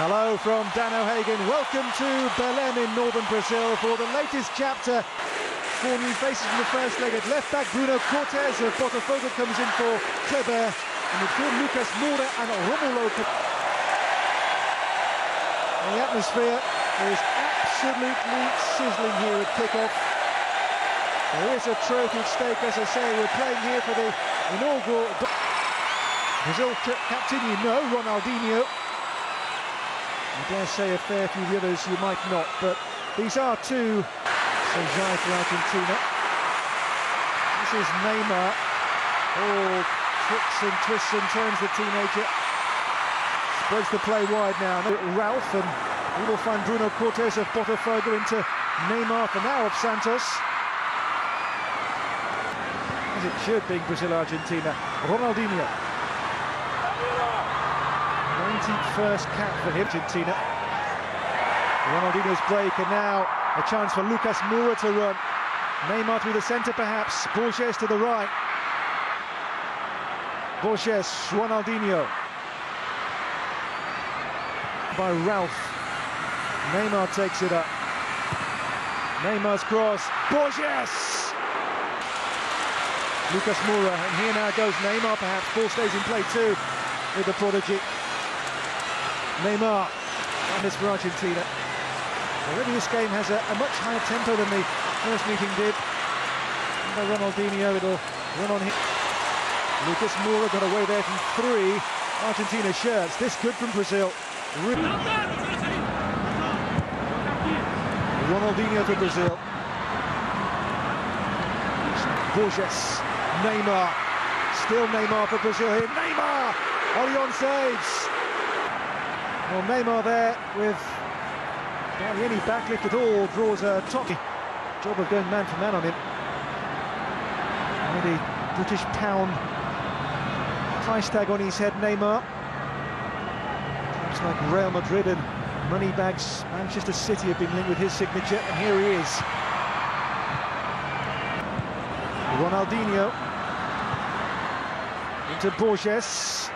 Hello from Dan O'Hagan. Welcome to Belém in northern Brazil for the latest chapter. Four new faces in the first leg at left back. Bruno Cortes of Botafogo comes in for Kleber. And midfield Lucas Moura and Romulo. And the atmosphere is absolutely sizzling here at kickoff. There is a trophy at stake, as I say. We're playing here for the inaugural Brazil captain, you know, Ronaldinho. I dare say a fair few of the others you might not, but these are two. So Jai for Argentina. This is Neymar. All tricks and twists and turns the teenager. Spreads the play wide now. Ralf and we will find Bruno Cortes of Botafogo into Neymar for now of Santos. As it should be Brazil-Argentina. Ronaldinho 91st cap for him, Argentina. Ronaldinho's break, and now a chance for Lucas Moura to run. Neymar through the centre, perhaps. Borges to the right. Borges, Ronaldinho. By Ralf. Neymar takes it up. Neymar's cross. Borges! Lucas Moura, and here now goes Neymar, perhaps. Ball stays in play too with the prodigy. Neymar, and this for Argentina. Already this game has a, a, much higher tempo than the first meeting did. And by Ronaldinho, it'll run on him. Lucas Moura got away there from three Argentina shirts. This good from Brazil. Ronaldinho for Brazil. Borges, Neymar, still Neymar for Brazil here. Neymar, Orion saves. Well, Neymar there with barely any backlift at all draws a top job of going man for man on him. With the British pound price tag on his head, Neymar. Looks like Real Madrid and Moneybags Manchester City have been linked with his signature, and here he is. Ronaldinho into Borges.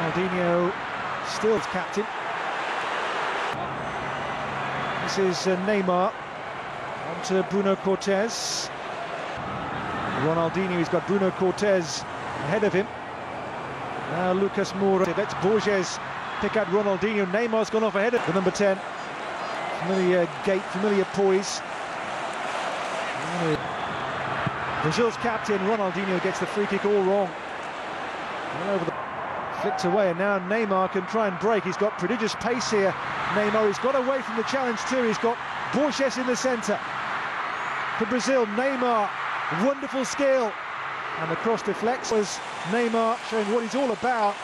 Ronaldinho still captain. This is uh, Neymar onto Bruno Cortez. Ronaldinho, he's got Bruno Cortez ahead of him. Now Lucas Moura, that's Borges pick out Ronaldinho. Neymar's gone off ahead of the number 10. Familiar gait, familiar poise. Brazil's captain, Ronaldinho, gets the free kick all wrong. Over the flicked away, and now Neymar can try and break. He's got prodigious pace here. Neymar, he's got away from the challenge too. He's got Borges in the centre. For Brazil, Neymar, wonderful skill. And the cross deflects was Neymar showing what he's all about.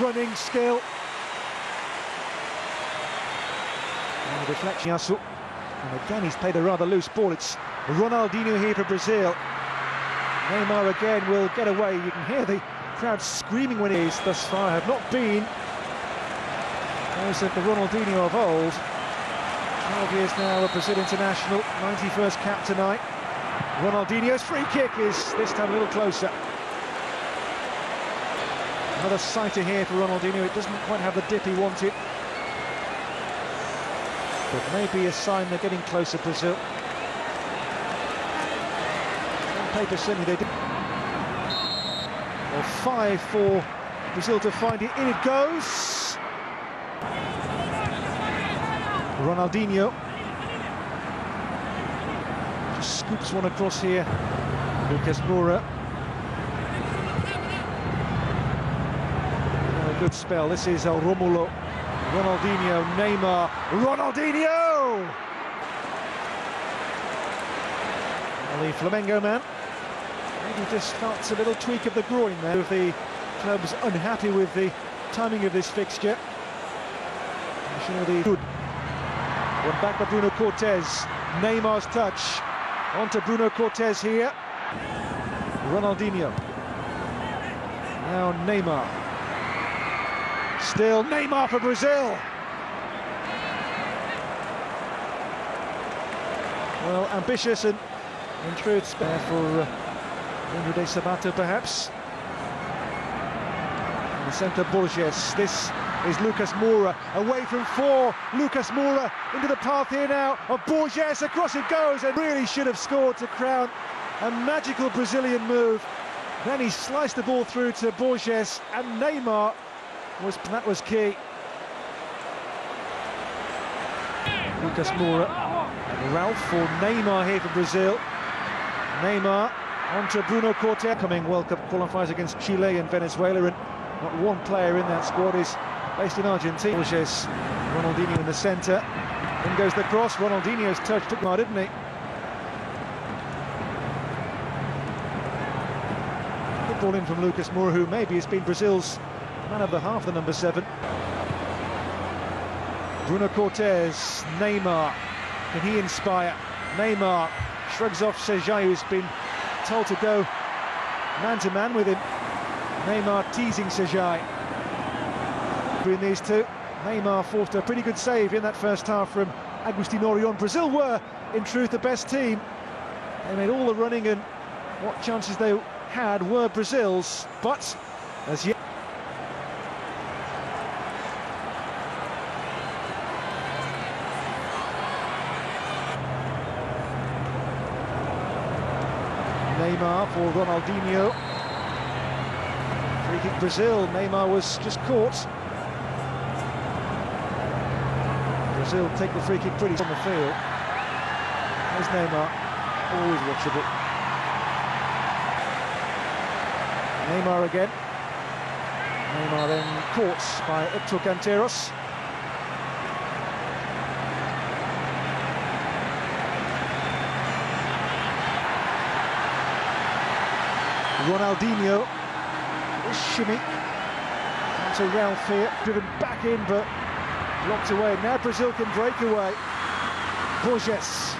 Running skill. And the deflection, and again he's played a rather loose ball. It's Ronaldinho here for Brazil. Neymar again will get away. You can hear the crowd screaming when he's thus far have not been of the Ronaldinho of old. 12 years now a Brazil international, 91st cap tonight. Ronaldinho's free kick is this time a little closer. Another sighter here for Ronaldinho. It doesn't quite have the dip he wanted. But maybe a sign they're getting closer, Brazil. On paper, certainly they did. Five for Brazil to find it. In it goes. Ronaldinho. Just scoops one across here. Lucas Moura. Oh, good spell. This is El Romulo. Ronaldinho, Neymar, Ronaldinho! The Flamengo man maybe just starts a little tweak of the groin there the club's unhappy with the timing of this fixture. Good one back by Bruno Cortez. Neymar's touch onto Bruno Cortez here. Ronaldinho. Now Neymar. Still Neymar for Brazil. Well, ambitious and in truth spare for uh, Leandro Desábato perhaps. the centre Borges. This is Lucas Moura away from four. Lucas Moura into the path here now of Borges. Across it goes and really should have scored to crown a magical Brazilian move. Then he sliced the ball through to Borges and Neymar was that was key. Lucas Moura and Ralf for Neymar here for Brazil. Neymar onto Bruno Cortez coming World Cup qualifiers against Chile and Venezuela and not one player in that squad is based in Argentina. Ronaldinho in the centre. In goes the cross. Ronaldinho's touch took him didn't he? Good ball in from Lucas Moura, who maybe has been Brazil's man of the half, the number seven. Bruno Cortez, Neymar, can he inspire? Neymar shrugs off Sejai, who's been told to go man-to-man -man with him. Neymar teasing Sejai. Between these two, Neymar forced a pretty good save in that first half from Agustin Orion. Brazil were, in truth, the best team. They made all the running and what chances they had were Brazil's, but as yet... Neymar for Ronaldinho. Free kick Brazil, Neymar was just caught. Brazil take the free kick pretty on the field. There's Neymar, always watchable. Neymar again. Neymar then caught by Hector Canteros. Ronaldinho, shimmy to Ralf here, driven back in but blocked away. Now Brazil can break away. Borges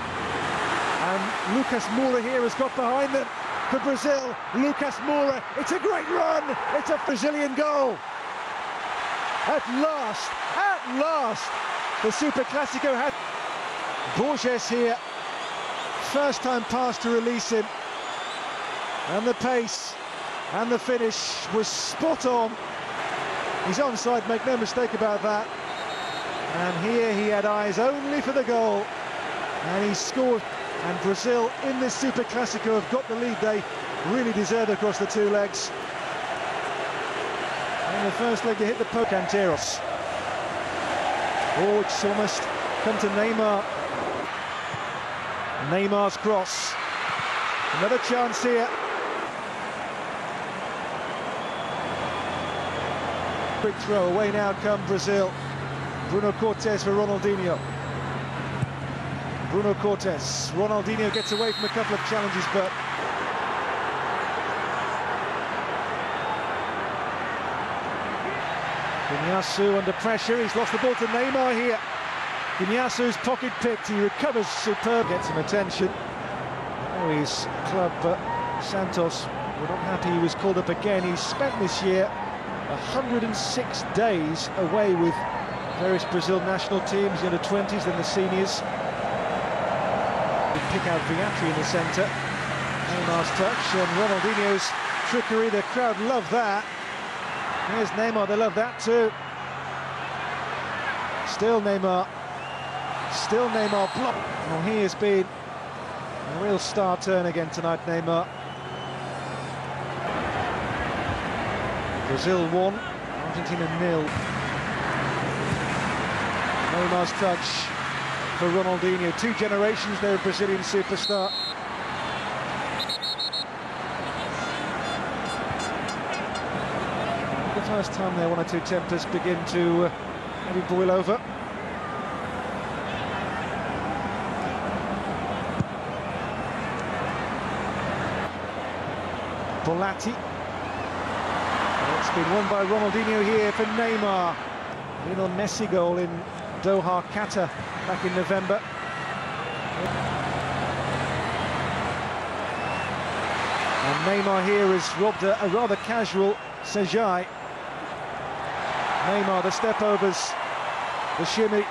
and Lucas Moura here has got behind them for Brazil. Lucas Moura, it's a great run. It's a Brazilian goal. At last, at last, the Super Classico had Borges here. First time pass to release him. And the pace and the finish was spot on. He's onside, make no mistake about that. And here he had eyes only for the goal. And he scored. And Brazil in this Super Classico have got the lead they really deserve across the two legs. And the first leg to hit the poke, Canteros. Oh, it's almost come to Neymar. Neymar's cross. Another chance here. Quick throw, away now come Brazil. Bruno Cortez for Ronaldinho. Bruno Cortez. Ronaldinho gets away from a couple of challenges, but Guiñazú under pressure. He's lost the ball to Neymar here. Guiñazú's pocket picked. He recovers superb. Gets some attention. Oh, his club, but Santos were not happy he was called up again. He's spent this year 106 days away with various Brazil national teams, in the under-20s, then the seniors. pick out Viatri in the centre. Neymar's touch and Ronaldinho's trickery. The crowd love that. Here's Neymar, they love that too. Still Neymar. Still Neymar blocked. Well, he has been a real star turn again tonight, Neymar. Brazil won, Argentina nil. Neymar's touch for Ronaldinho. Two generations there Brazilian superstar. The first time there, one or two tempers begin to uh, maybe boil over. Bolatti been won by Ronaldinho here for Neymar. Lionel Messi goal in Doha, Qatar back in November. And Neymar here has robbed a, a rather casual Sejai. Neymar, the step-overs, the shimmy.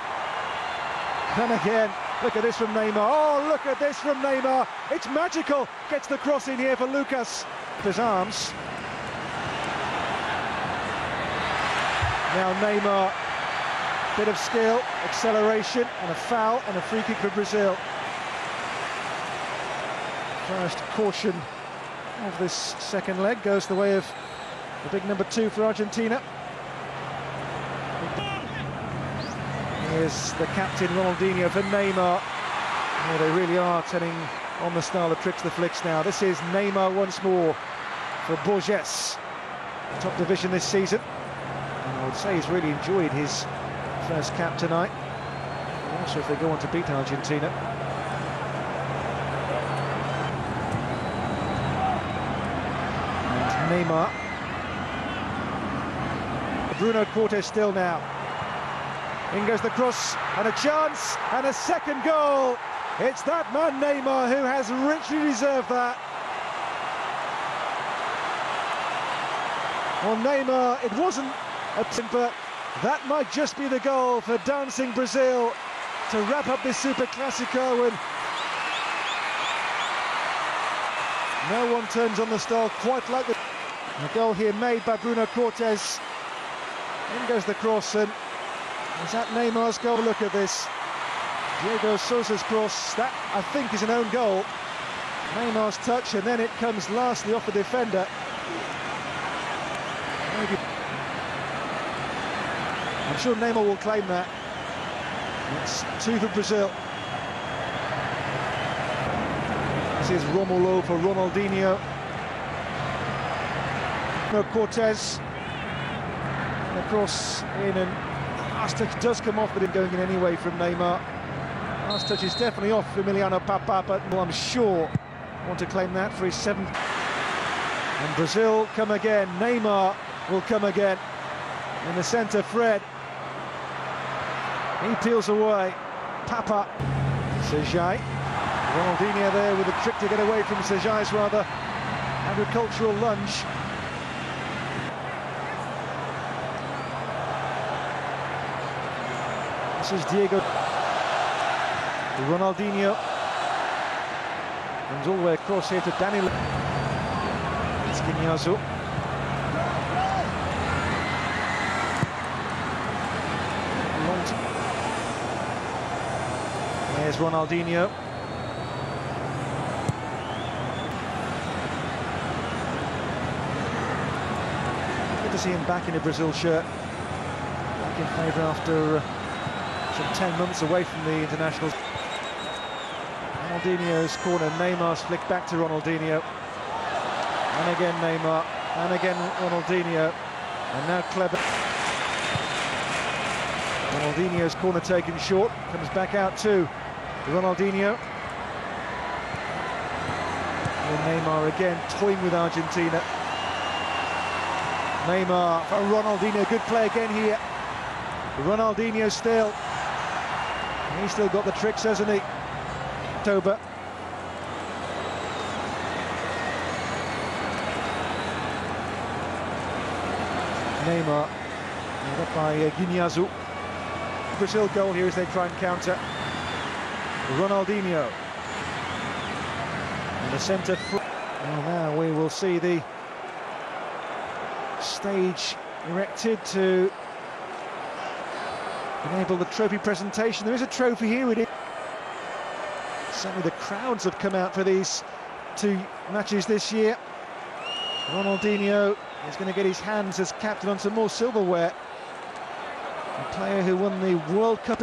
And again, look at this from Neymar. Oh, look at this from Neymar. It's magical. Gets the cross in here for Lucas. His arms. Now Neymar, bit of skill, acceleration, and a foul, and a free kick for Brazil. First caution of this second leg goes the way of the big number two for Argentina. Here's the captain Ronaldinho for Neymar. They really are turning on the style of tricks the flicks now. This is Neymar once more for Borges. Top division this season. Would say he's really enjoyed his first cap tonight. Also, if they go on to beat Argentina. And Neymar. Bruno Cortes still now. In goes the cross, and a chance, and a second goal. It's that man Neymar who has richly deserved that. Well, Neymar, it wasn't but that might just be the goal for dancing Brazil to wrap up this Super Classico and no one turns on the star quite like the, the goal here made by Bruno Cortes. In goes the cross and is that Neymar's goal? Look at this. Diego Souza's cross, that I think is an own goal. Neymar's touch and then it comes lastly off the defender. Maybe. I'm sure Neymar will claim that. It's two for Brazil. This is Romulo for Ronaldinho. No Cortez. And across in and touch does come off, but it going in anyway from Neymar. Last touch is definitely off for Emiliano Papa, but well, I'm sure want to claim that for his seventh. And Brazil come again. Neymar will come again. In the centre, Fred. He peels away. Papa. Sejai. Ronaldinho there with a trick to get away from Sejai's rather agricultural lunge. This is Diego Ronaldinho. Comes all the way across here to Danilo. It's Guiñazú. There's Ronaldinho. Good to see him back in a Brazil shirt. Back in favour after uh, some 10 months away from the internationals. Ronaldinho's corner, Neymar's flick back to Ronaldinho. And again Neymar, and again Ronaldinho. And now Kleber. Ronaldinho's corner taken short, comes back out to Ronaldinho. And Neymar again toying with Argentina. Neymar for Ronaldinho, good play again here. Ronaldinho still He's still got the tricks, hasn't he? October. Neymar, up by uh, Guiñazú. Brazil goal here as they try and counter. Ronaldinho. In the centre. Well, oh, now we will see the stage erected to enable the trophy presentation. There is a trophy here. It is. Certainly the crowds have come out for these two matches this year. Ronaldinho is going to get his hands as captain on some more silverware. A player who won the World Cup